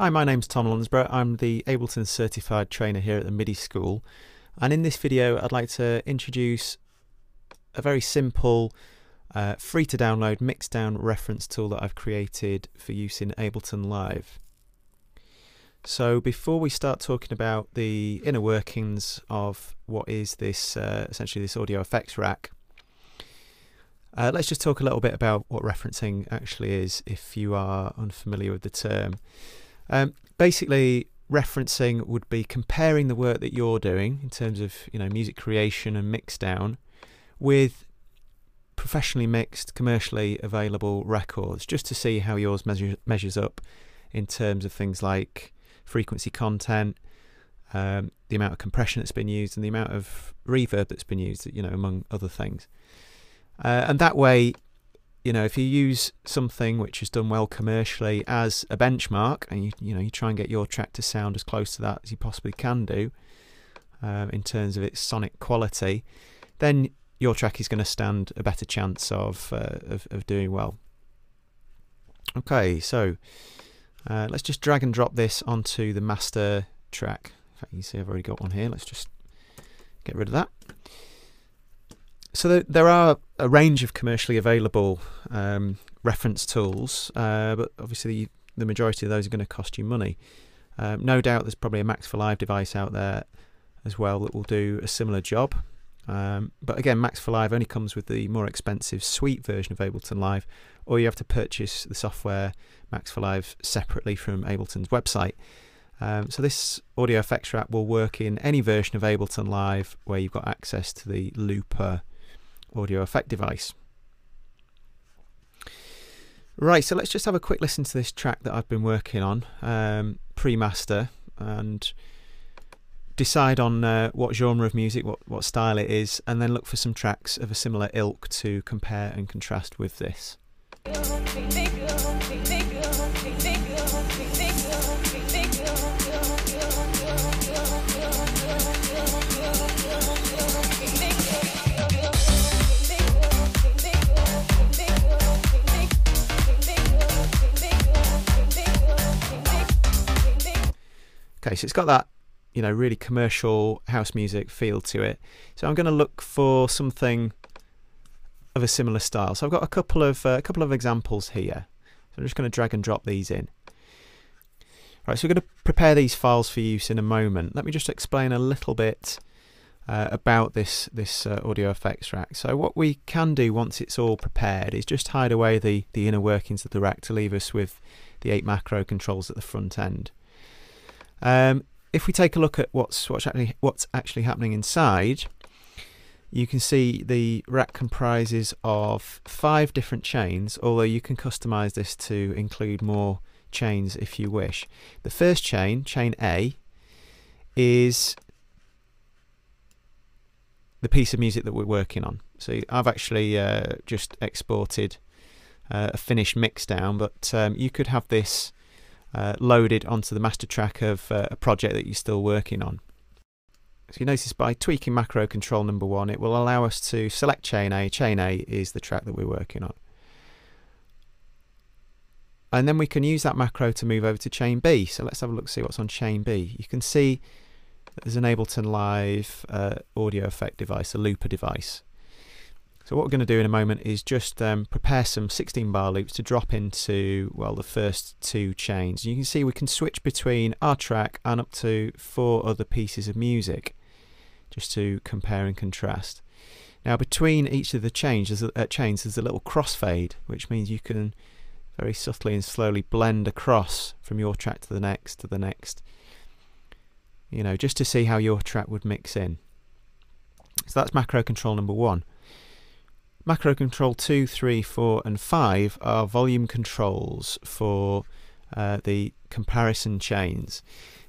Hi, my name's Tom Lunsborough. I'm the Ableton certified trainer here at the MIDI School. And in this video, I'd like to introduce a very simple, uh, free to download mixdown reference tool that I've created for use in Ableton Live. So before we start talking about the inner workings of what is this, uh, essentially this audio effects rack, uh, let's just talk a little bit about what referencing actually is if you are unfamiliar with the term. Um, basically, referencing would be comparing the work that you're doing in terms of you know music creation and mixdown with professionally mixed, commercially available records, just to see how yours measure, measures up in terms of things like frequency content, um, the amount of compression that's been used, and the amount of reverb that's been used, you know, among other things. Uh, and that way, you know, if you use something which is done well commercially as a benchmark, and you you know you try and get your track to sound as close to that as you possibly can do, um, in terms of its sonic quality, then your track is going to stand a better chance of, uh, of of doing well. Okay, so uh, let's just drag and drop this onto the master track. In fact, you see I've already got one here. Let's just get rid of that so there are a range of commercially available um, reference tools, uh, but obviously the majority of those are going to cost you money. Um, no doubt there's probably a Max for Live device out there as well that will do a similar job. Um, but again, Max for Live only comes with the more expensive suite version of Ableton Live, or you have to purchase the software Max for Live separately from Ableton's website. Um, so this audio effects rack will work in any version of Ableton Live where you've got access to the Looper audio effect device. Right, so let's just have a quick listen to this track that I've been working on um, pre-master and decide on uh, what genre of music, what, what style it is, and then look for some tracks of a similar ilk to compare and contrast with this. So it's got that, you know, really commercial house music feel to it. So I'm going to look for something of a similar style. So I've got a couple of uh, a couple of examples here. So I'm just going to drag and drop these in. Right, so we're going to prepare these files for use in a moment. Let me just explain a little bit uh, about this this uh, audio effects rack. So what we can do once it's all prepared is just hide away the the inner workings of the rack to leave us with the eight macro controls at the front end. Um, if we take a look at what's what's actually what's actually happening inside, you can see the rack comprises of five different chains, although you can customize this to include more chains if you wish. The first chain, chain A, is the piece of music that we're working on. So I've actually uh, just exported uh, a finished mix down, but um, you could have this uh, loaded onto the master track of uh, a project that you're still working on. So you notice by tweaking macro control number one, it will allow us to select chain A. Chain A is the track that we're working on. And then we can use that macro to move over to chain B. So let's have a look, see what's on chain B. You can see there's an Ableton Live uh, audio effect device, a looper device. So what we're going to do in a moment is just um, prepare some 16 bar loops to drop into, well, the first two chains. You can see we can switch between our track and up to four other pieces of music, just to compare and contrast. Now between each of the chains, there's a, uh, chains, there's a little crossfade, which means you can very subtly and slowly blend across from your track to the next, to the next, you know, just to see how your track would mix in. So that's macro control number one. Macro control 2, 3, 4 and 5 are volume controls for uh, the comparison chains.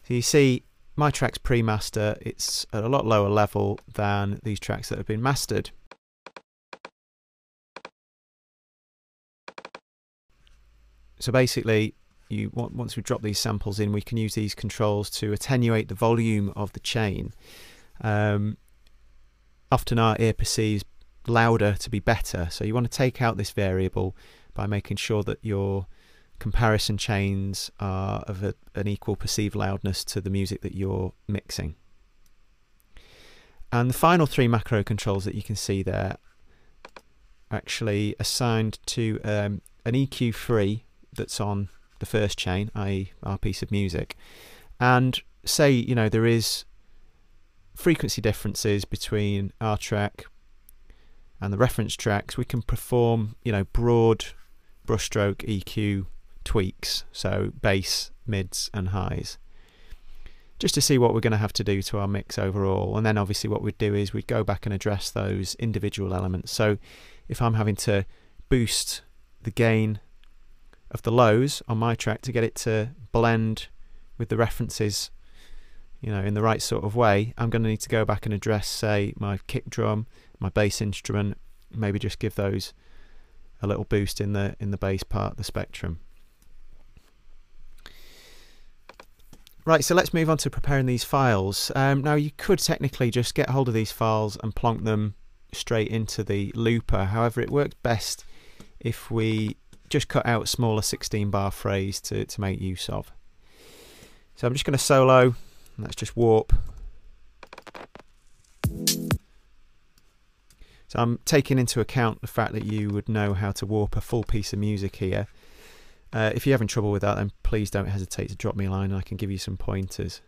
So you see my track's pre-master, it's at a lot lower level than these tracks that have been mastered. So basically, you once we drop these samples in, we can use these controls to attenuate the volume of the chain. Um, often our ear perceives louder to be better. So you want to take out this variable by making sure that your comparison chains are of a, an equal perceived loudness to the music that you're mixing. And the final three macro controls that you can see there actually assigned to um, an EQ3 that's on the first chain, i.e. our piece of music. And say, you know, there is frequency differences between our track and the reference tracks, we can perform, you know, broad brushstroke EQ tweaks, so bass, mids and highs just to see what we're going to have to do to our mix overall. And then obviously what we'd do is we'd go back and address those individual elements. So if I'm having to boost the gain of the lows on my track to get it to blend with the references you know in the right sort of way I'm going to need to go back and address say my kick drum my bass instrument maybe just give those a little boost in the in the bass part of the spectrum Right, so let's move on to preparing these files. Um, now you could technically just get hold of these files and plonk them straight into the looper. However, it works best if we just cut out smaller 16 bar phrase to, to make use of. So I'm just going to solo, let's just warp. So I'm taking into account the fact that you would know how to warp a full piece of music here. Uh, if you're having trouble with that, then please don't hesitate to drop me a line and I can give you some pointers.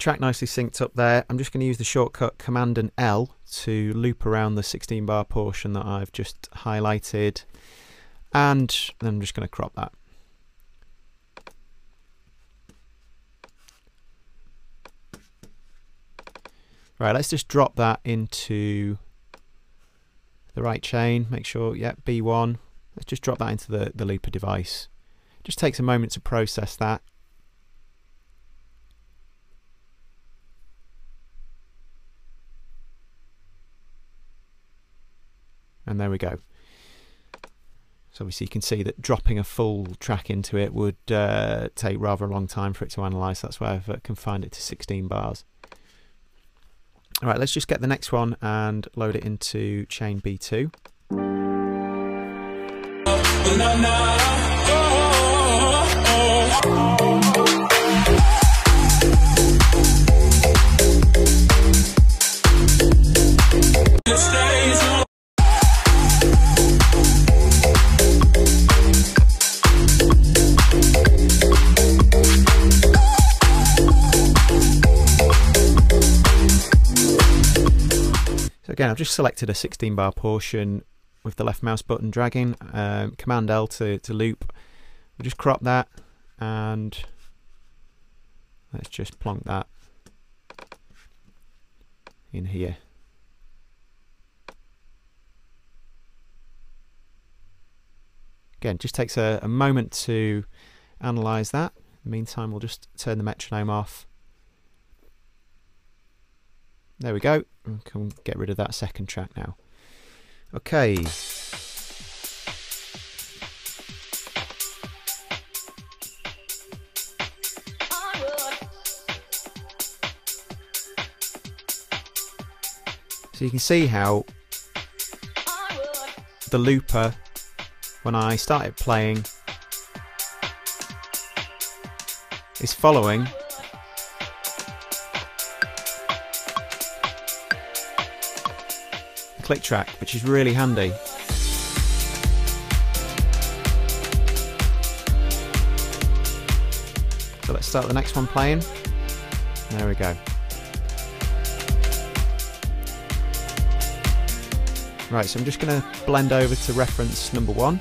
Track nicely synced up there. I'm just going to use the shortcut Command and L to loop around the 16 bar portion that I've just highlighted and then I'm just going to crop that. Right, let's just drop that into the right chain. Make sure, yeah, B1. Let's just drop that into the, the looper device. Just takes a moment to process that. There we go. So obviously you can see that dropping a full track into it would uh, take rather a long time for it to analyse. That's why I've uh, confined it to 16 bars. All right, let's just get the next one and load it into chain B2. Again, I've just selected a 16 bar portion with the left mouse button dragging, um, Command L to, to loop. We'll just crop that and let's just plonk that in here. Again, just takes a, a moment to analyse that. In the meantime, we'll just turn the metronome off there we go. We can get rid of that second track now. Okay. So you can see how the looper, when I started playing, is following click track, which is really handy. So let's start the next one playing. There we go. Right, so I'm just going to blend over to reference number one.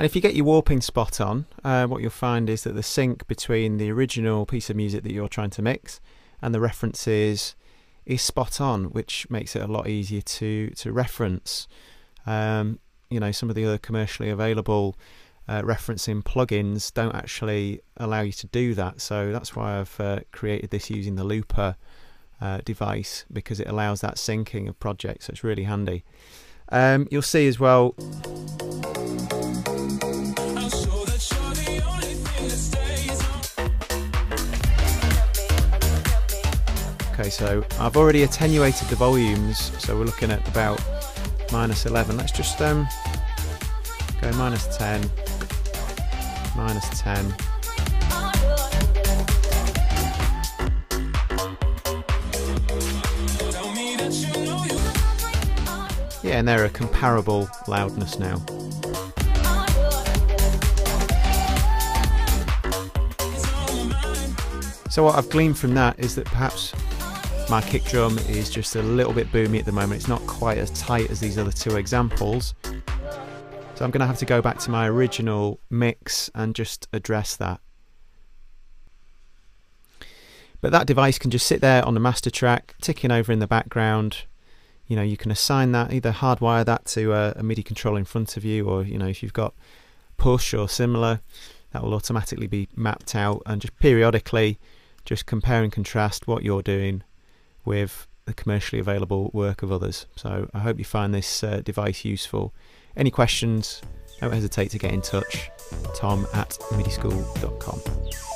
And if you get your warping spot on, uh, what you'll find is that the sync between the original piece of music that you're trying to mix and the references is spot on, which makes it a lot easier to to reference. Um, you know, some of the other commercially available uh, referencing plugins don't actually allow you to do that. So that's why I've uh, created this using the Looper uh, device because it allows that syncing of projects. So it's really handy. Um, you'll see as well. Okay, so I've already attenuated the volumes, so we're looking at about minus 11. Let's just um, go minus 10, minus 10. Yeah, and they're a comparable loudness now. So what I've gleaned from that is that perhaps my kick drum is just a little bit boomy at the moment. It's not quite as tight as these other two examples. So I'm going to have to go back to my original mix and just address that. But that device can just sit there on the master track, ticking over in the background. You know, you can assign that, either hardwire that to a, a MIDI control in front of you, or, you know, if you've got push or similar, that will automatically be mapped out and just periodically just compare and contrast what you're doing with the commercially available work of others. So I hope you find this uh, device useful. Any questions, don't hesitate to get in touch. Tom at midischool.com.